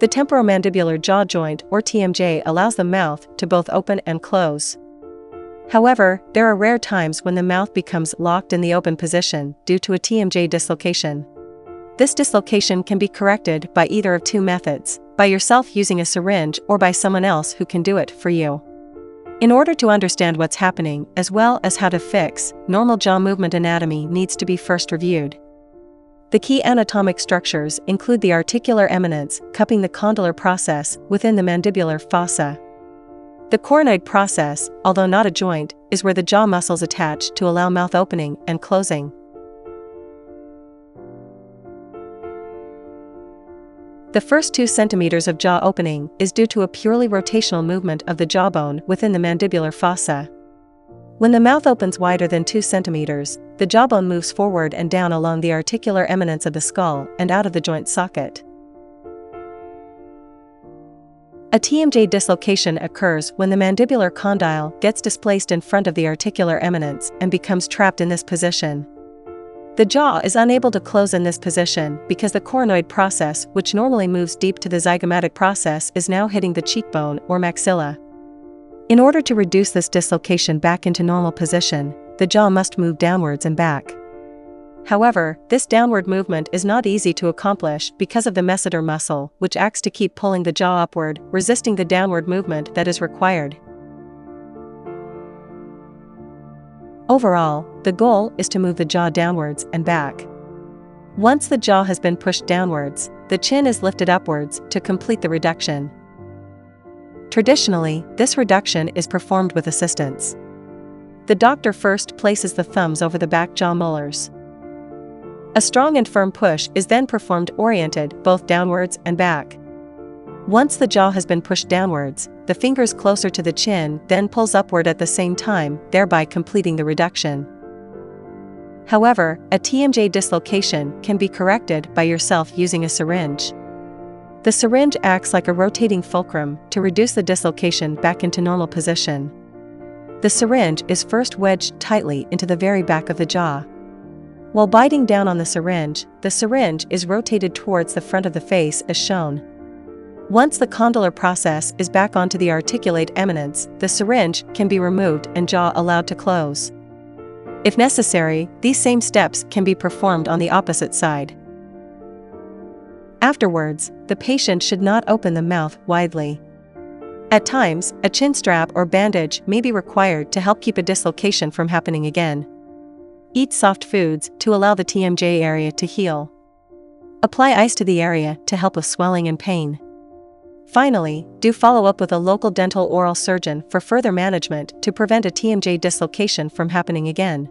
The temporomandibular jaw joint or TMJ allows the mouth to both open and close. However, there are rare times when the mouth becomes locked in the open position due to a TMJ dislocation. This dislocation can be corrected by either of two methods, by yourself using a syringe or by someone else who can do it for you. In order to understand what's happening as well as how to fix, normal jaw movement anatomy needs to be first reviewed. The key anatomic structures include the articular eminence cupping the condylar process within the mandibular fossa. The coronoid process, although not a joint, is where the jaw muscles attach to allow mouth opening and closing. The first 2 centimeters of jaw opening is due to a purely rotational movement of the jawbone within the mandibular fossa. When the mouth opens wider than 2 centimeters, the jawbone moves forward and down along the articular eminence of the skull and out of the joint socket. A TMJ dislocation occurs when the mandibular condyle gets displaced in front of the articular eminence and becomes trapped in this position. The jaw is unable to close in this position because the coronoid process, which normally moves deep to the zygomatic process, is now hitting the cheekbone or maxilla. In order to reduce this dislocation back into normal position, the jaw must move downwards and back. However, this downward movement is not easy to accomplish because of the masseter muscle, which acts to keep pulling the jaw upward, resisting the downward movement that is required. Overall, the goal is to move the jaw downwards and back. Once the jaw has been pushed downwards, the chin is lifted upwards to complete the reduction. Traditionally, this reduction is performed with assistance. The doctor first places the thumbs over the back jaw molars. A strong and firm push is then performed oriented both downwards and back. Once the jaw has been pushed downwards, the fingers closer to the chin then pulls upward at the same time, thereby completing the reduction. However, a TMJ dislocation can be corrected by yourself using a syringe. The syringe acts like a rotating fulcrum to reduce the dislocation back into normal position. The syringe is first wedged tightly into the very back of the jaw. While biting down on the syringe, the syringe is rotated towards the front of the face as shown. Once the condylar process is back onto the articular eminence, the syringe can be removed and jaw allowed to close. If necessary, these same steps can be performed on the opposite side. Afterwards, the patient should not open the mouth widely. At times, a chin strap or bandage may be required to help keep a dislocation from happening again. Eat soft foods to allow the TMJ area to heal. Apply ice to the area to help with swelling and pain. Finally, do follow up with a local dental oral surgeon for further management to prevent a TMJ dislocation from happening again.